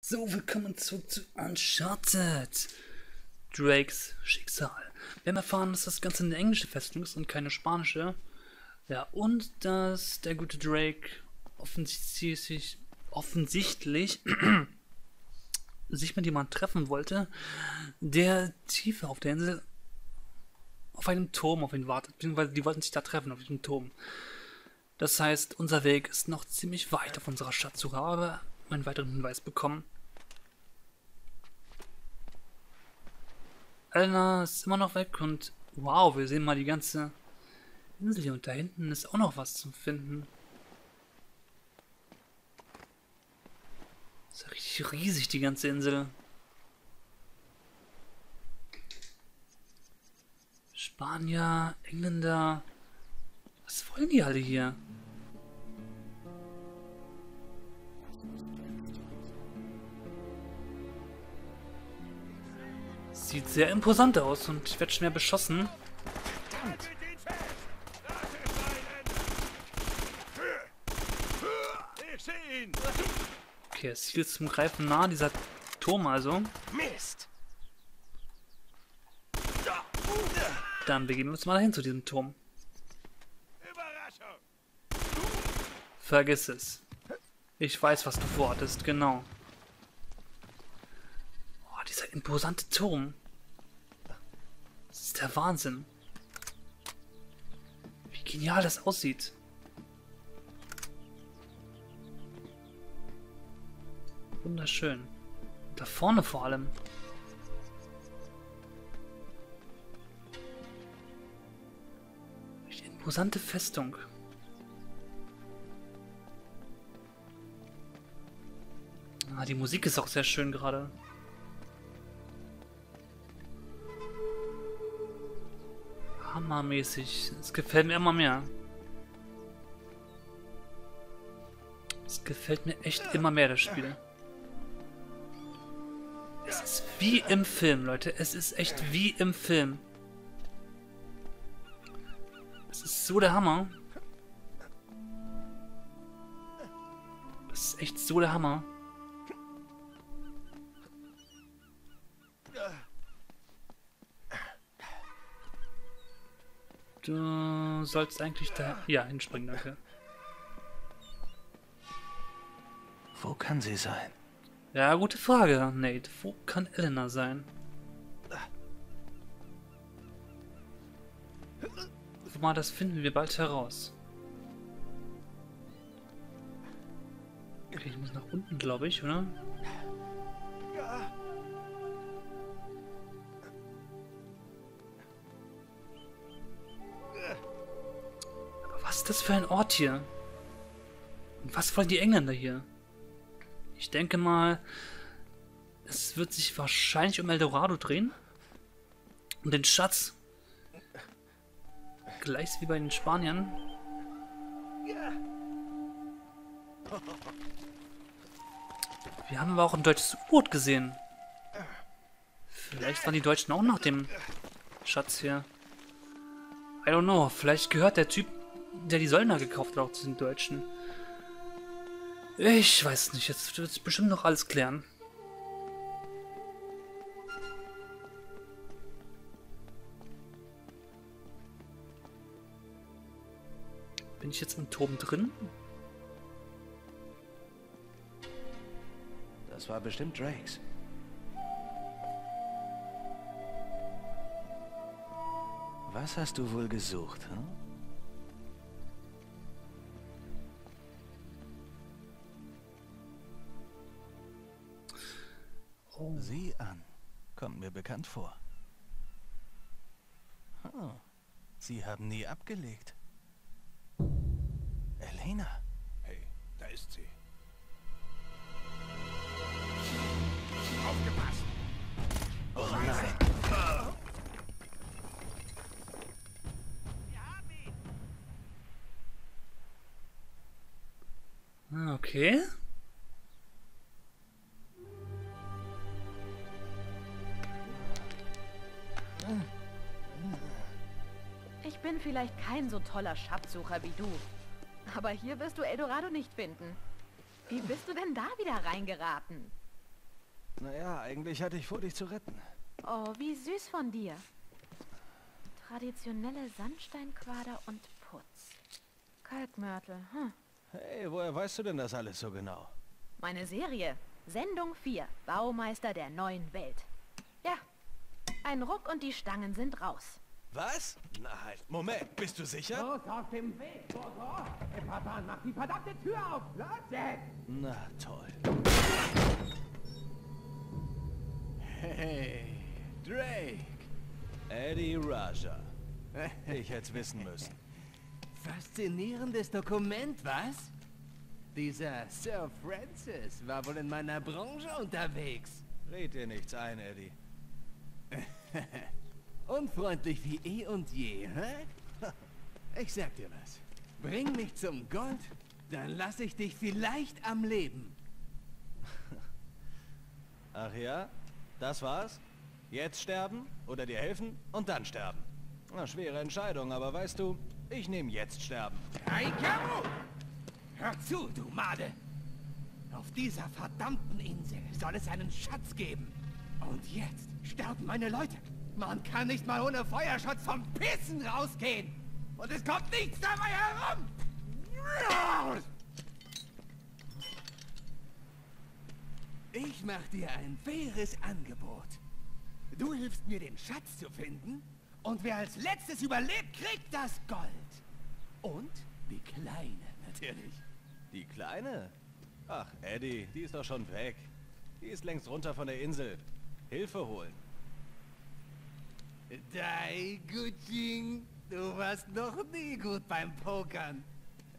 So, willkommen zurück zu Uncharted. Drakes Schicksal. Wir haben erfahren, dass das Ganze eine englische Festung ist und keine spanische. Ja, und dass der gute Drake offensichtlich, offensichtlich sich mit jemandem treffen wollte, der tiefer auf der Insel auf einem Turm auf ihn wartet, beziehungsweise die wollten sich da treffen auf diesem Turm. Das heißt, unser Weg ist noch ziemlich weit auf unserer Schatzsuche, aber einen weiteren Hinweis bekommen. Elena ist immer noch weg und wow, wir sehen mal die ganze Insel hier und da hinten ist auch noch was zu finden. ist ja richtig riesig, die ganze Insel. Spanier, Engländer. Was wollen die alle hier? Sieht sehr imposant aus und ich werde schnell beschossen. Verdammt. Okay, es ist zum Greifen nah, dieser Turm also. Mist. Dann begeben wir uns mal hin zu diesem Turm. Vergiss es. Ich weiß, was du vorhattest, genau. Oh, dieser imposante Turm. Ist der Wahnsinn. Wie genial das aussieht. Wunderschön. Da vorne vor allem. Echt imposante Festung. Ah, die Musik ist auch sehr schön gerade. Hammermäßig. Es gefällt mir immer mehr. Es gefällt mir echt immer mehr, das Spiel. Es ist wie im Film, Leute. Es ist echt wie im Film. Es ist so der Hammer. Es ist echt so der Hammer. Du sollst eigentlich da... Ja, hinspringen, danke. Wo kann sie sein? Ja, gute Frage, Nate. Wo kann Elena sein? Mal, das finden wir bald heraus. Okay, ich muss nach unten, glaube ich, oder? Ist das für ein Ort hier? Und was wollen die Engländer hier? Ich denke mal, es wird sich wahrscheinlich um Eldorado drehen. Und den Schatz. Gleich wie bei den Spaniern. Wir haben aber auch ein deutsches U-Boot gesehen. Vielleicht waren die Deutschen auch nach dem Schatz hier. I don't know. Vielleicht gehört der Typ, der die Söldner gekauft hat, auch zu den Deutschen. Ich weiß nicht, jetzt wird es bestimmt noch alles klären. Bin ich jetzt im Turm drin? Das war bestimmt Drakes. Was hast du wohl gesucht, hm? Oh. Sieh an. Kommt mir bekannt vor. Oh. Sie haben nie abgelegt. Elena. Hey, da ist sie. Aufgepasst! Oh nein. Okay. Ich bin vielleicht kein so toller Schatzsucher wie du. Aber hier wirst du Eldorado nicht finden. Wie bist du denn da wieder reingeraten? Naja, eigentlich hatte ich vor, dich zu retten. Oh, wie süß von dir. Traditionelle Sandsteinquader und Putz. Kalkmörtel, hm. Hey, woher weißt du denn das alles so genau? Meine Serie. Sendung 4. Baumeister der neuen Welt. Ja. Ein Ruck und die Stangen sind raus. Was? Nein. Moment, bist du sicher? Los, auf dem Weg! Der Papa macht die verdammte Tür auf! Los jetzt! Na toll. Hey, Drake. Eddie Raja. Ich hätte es wissen müssen. Faszinierendes Dokument, was? Dieser Sir Francis war wohl in meiner Branche unterwegs. Red dir nichts ein, Eddie. Unfreundlich wie eh und je, hä? Ich sag dir was. Bring mich zum Gold, dann lass ich dich vielleicht am Leben. Ach ja? Das war's? Jetzt sterben oder dir helfen und dann sterben? Na, schwere Entscheidung, aber weißt du, ich nehme jetzt sterben. Kaikamu! Hör zu, du Made! Auf dieser verdammten Insel soll es einen Schatz geben. Und jetzt sterben meine Leute. Man kann nicht mal ohne Feuerschutz vom Pissen rausgehen. Und es kommt nichts dabei herum. Ich mach dir ein faires Angebot. Du hilfst mir, den Schatz zu finden. Und wer als letztes überlebt, kriegt das Gold. Und die Kleine, natürlich. Die Kleine? Ach, Eddie, die ist doch schon weg. Die ist längst runter von der Insel. Hilfe holen. Dai Gutjing, du warst noch nie gut beim Pokern.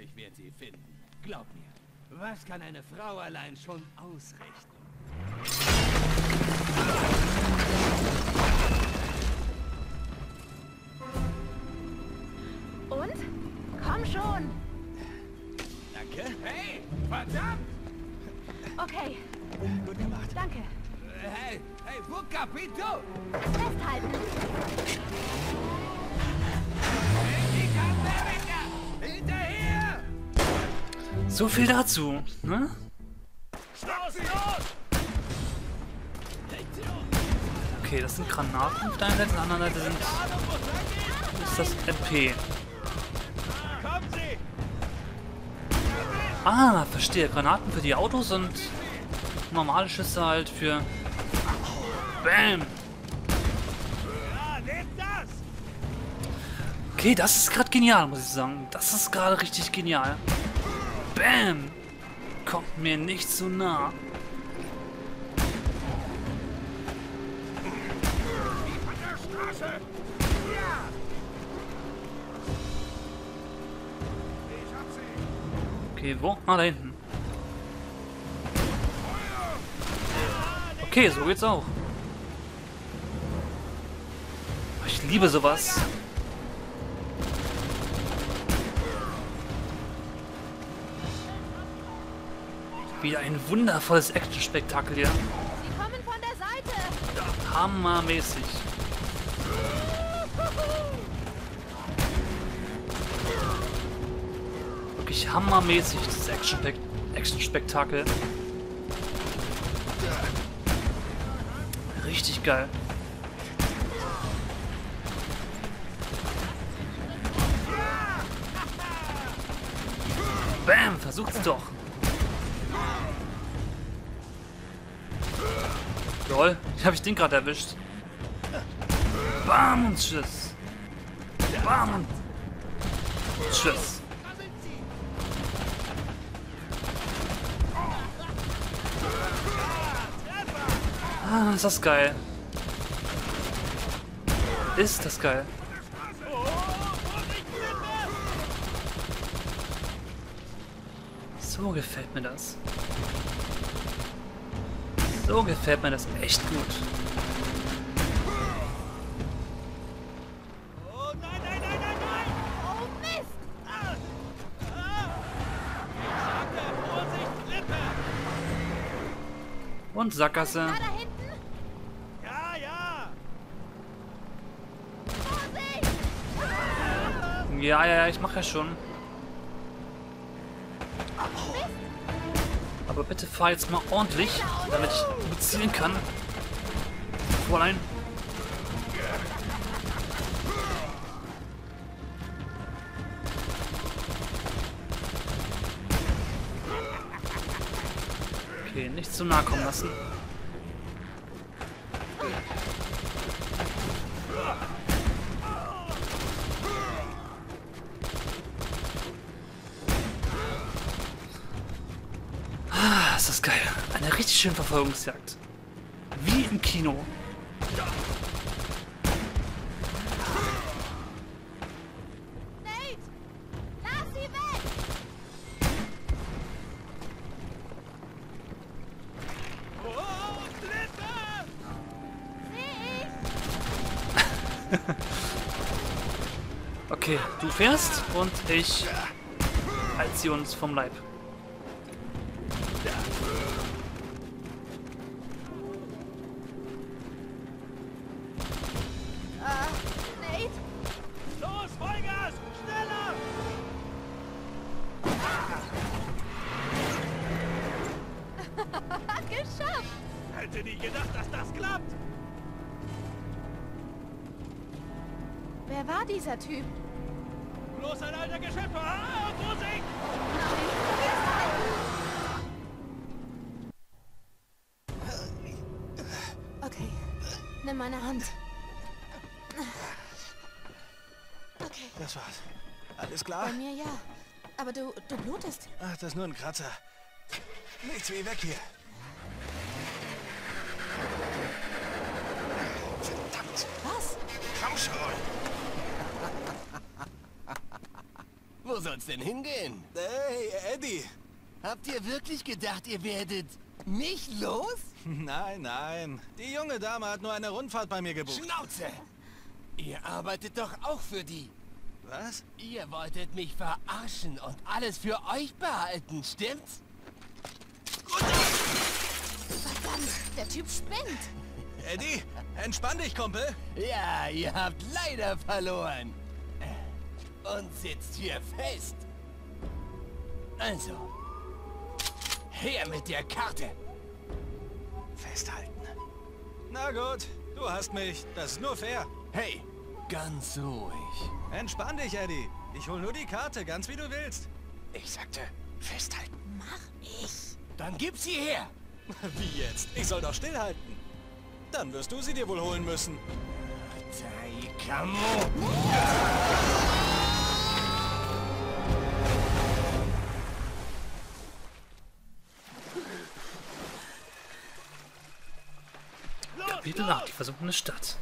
Ich werde sie finden. Glaub mir. Was kann eine Frau allein schon ausrichten? Und? Komm schon. Danke. Hey, verdammt! Okay, Gut gemacht. danke. Hey, hey, wo capito? Festhalten. Hinterher! So viel dazu, ne? Okay, das sind Granaten auf der einen Seite, auf der anderen Seite sind ist das MP. Ah, verstehe. Granaten für die Autos und normale Schüsse halt für... Bam! Okay, das ist gerade genial, muss ich sagen. Das ist gerade richtig genial. Bam! Kommt mir nicht zu nah. Okay, wo? Ah, da hinten. Okay, so geht's auch. Ich liebe sowas. Wieder ein wundervolles Action-Spektakel hier. Sie kommen von der Seite. Hammermäßig. Wirklich hammermäßig, das Action-Spek- Action-Spektakel. Richtig geil. Bam, versucht's doch. Lol, wie hab ich den gerade erwischt? Bam und Tschüss. Bam und Tschüss. Ah, ist das geil. Ist das geil. So gefällt mir das. So gefällt mir das echt gut. Oh. Und Sackgasse. Ja. Ja, ja, ja, ich mache ja schon. Aber bitte fahr jetzt mal ordentlich, damit ich gut zielen kann. Fräulein. Okay, nicht zu nah kommen lassen. Ah, ist das geil. Eine richtig schöne Verfolgungsjagd. Wie im Kino. Okay, du fährst und ich halte sie uns vom Leib. Meine Hand. Okay, Das war's. Alles bei klar? mir ja. Aber du, du blutest. Ach, das ist nur ein Kratzer. Nichts wie weg hier. Verdammt. Was? Komm schon. Wo soll's denn hingehen? Hey, Eddie. Habt ihr wirklich gedacht, ihr werdet mich los? Nein, nein. Die junge Dame hat nur eine Rundfahrt bei mir gebucht. Schnauze! Ihr arbeitet doch auch für die. Was? Ihr wolltet mich verarschen und alles für euch behalten, stimmt's? Verdammt, der Typ spinnt. Eddie, entspann dich, Kumpel. Ja, ihr habt leider verloren. Und sitzt hier fest. Also, her mit der Karte. Festhalten. Na gut, du hast mich. Das ist nur fair. Hey, ganz ruhig. Entspann dich, Eddie. Ich hol nur die Karte, ganz wie du willst. Ich sagte, festhalten. Mach ich. Dann gib sie her. Wie jetzt? Ich soll doch stillhalten. Dann wirst du sie dir wohl holen müssen. Taikamo. 8, die versunkene Stadt.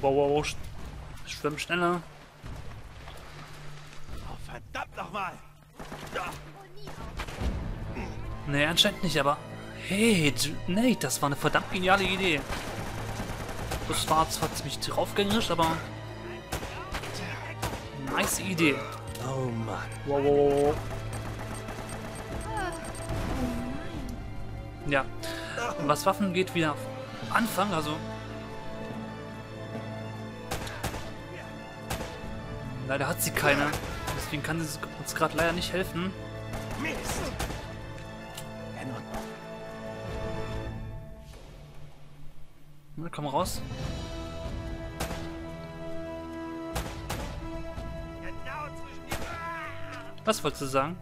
Wow, wow, wow. sch- Schwimm schneller. Oh, verdammt nochmal! Nee, anscheinend nicht, aber... Hey, Nate, das war eine verdammt geniale Idee. Das war zwar ziemlich draufgängerisch, aber... Nice Idee. Oh Mann. Wow, wow, wow. Ja. Und was Waffen geht, wieder Anfang, also... Leider hat sie keine. Deswegen kann sie uns gerade leider nicht helfen. Na, komm raus. Was wolltest du sagen?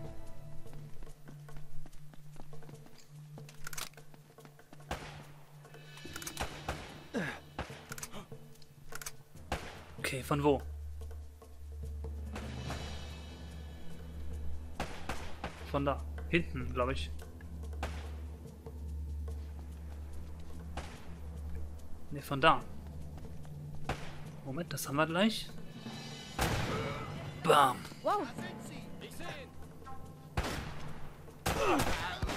Von wo? Von da. Hinten, glaube ich. Ne, von da. Moment, das haben wir gleich. Bam. Wow,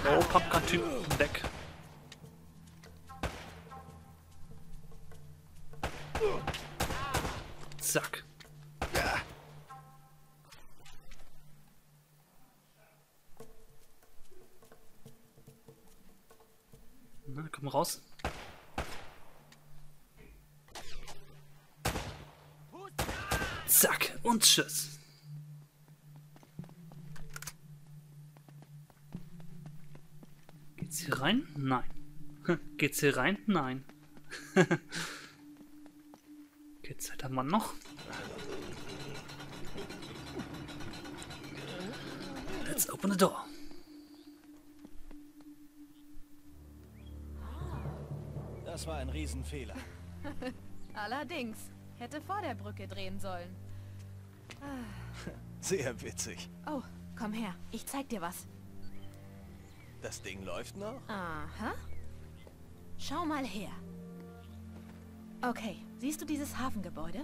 Oh, Pappkan-Typ weg. Raus. Zack und tschüss. hier rein? Nein. Geht's hier rein? Nein. Geht's weiter mal noch? Let's open the door. Das war ein Riesenfehler. Allerdings. Hätte vor der Brücke drehen sollen. Sehr witzig. Oh, komm her. Ich zeig dir was. Das Ding läuft noch? Aha. Schau mal her. Okay, siehst du dieses Hafengebäude?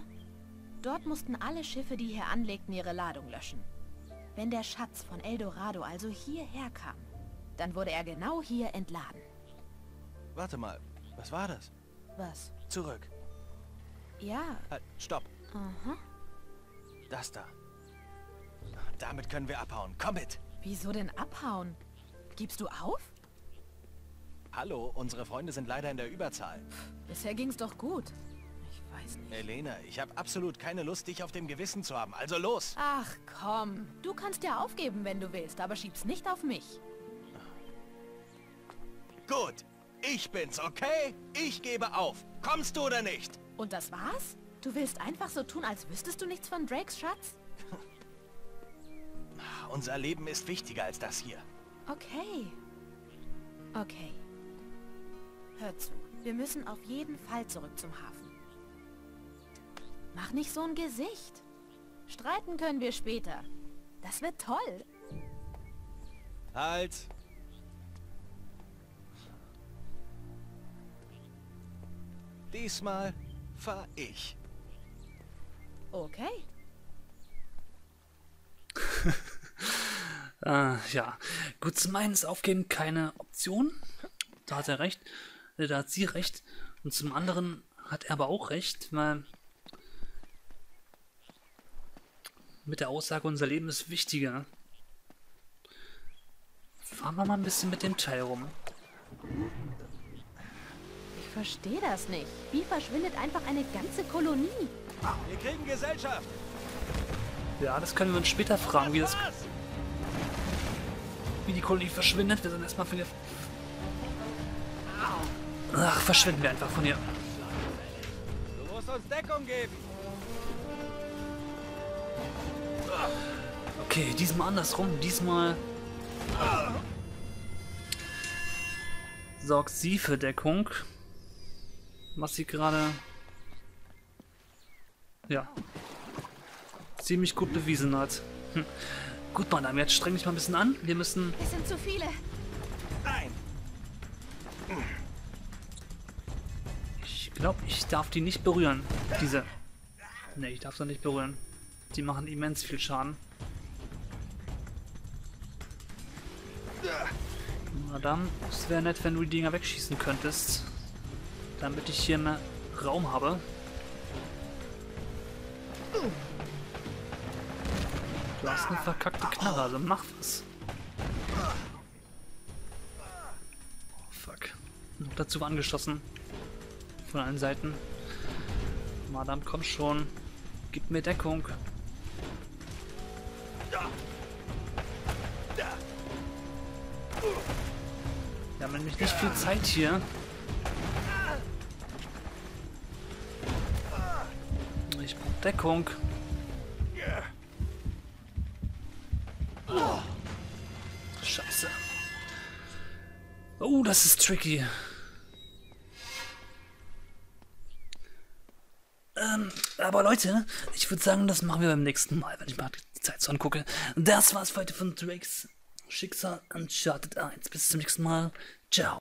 Dort mussten alle Schiffe, die hier anlegten, ihre Ladung löschen. Wenn der Schatz von Eldorado also hierher kam, dann wurde er genau hier entladen. Warte mal, was war das? Was? Zurück. Ja, Halt, stopp. aha. Das da. Damit können wir abhauen. Komm mit. Wieso denn abhauen? Gibst du auf? Hallo, unsere Freunde sind leider in der Überzahl. Bisher ging's doch gut. Ich weiß nicht. Elena, ich habe absolut keine Lust, dich auf dem Gewissen zu haben. Also los. Ach komm, du kannst ja aufgeben, wenn du willst, aber schieb's nicht auf mich. Gut. Ich bin's, okay? Ich gebe auf. Kommst du oder nicht? Und das war's? Du willst einfach so tun, als wüsstest du nichts von Drakes Schatz? Unser Leben ist wichtiger als das hier. Okay. Okay. Hör zu. Wir müssen auf jeden Fall zurück zum Hafen. Mach nicht so ein Gesicht. Streiten können wir später. Das wird toll. Halt. Diesmal fahr ich. Okay. Äh, ja. Gut, zum einen ist Aufgeben keine Option. Da hat er recht. Äh, Da hat sie recht. Und zum anderen hat er aber auch recht, weil mit der Aussage, unser Leben ist wichtiger. Fahren wir mal ein bisschen mit dem Teil rum. Ich verstehe das nicht. Wie verschwindet einfach eine ganze Kolonie? Wir kriegen Gesellschaft. Ja, das können wir uns später fragen, wie, das, wie die Kolonie verschwindet. Wir sind erstmal von ihr. Ach, verschwinden wir einfach von ihr. Du musst uns Deckung geben. Okay, diesmal andersrum. Diesmal sorgt sie für Deckung. Was sie gerade ja ziemlich gut bewiesen hat. Hm. Gut, Madame, jetzt streng dich mal ein bisschen an. Wir müssen Es sind zu viele. Nein. Ich glaube, ich darf die nicht berühren. Diese. Ne, ich darf sie nicht berühren. Die machen immens viel Schaden. Madame, es wäre nett, wenn du die Dinger wegschießen könntest. Damit ich hier mehr Raum habe. Du hast eine verkackte Knarre, also mach was. Oh, fuck. Noch dazu angeschossen. Von allen Seiten. Madame, komm schon. Gib mir Deckung. Wir haben nämlich nicht viel Zeit hier. Deckung. Scheiße. Oh, das ist tricky. Ähm, aber Leute, ich würde sagen, das machen wir beim nächsten Mal, wenn ich mal die Zeit so angucke. Das war's für heute von Drakes Schicksal Uncharted 1. Bis zum nächsten Mal. Ciao.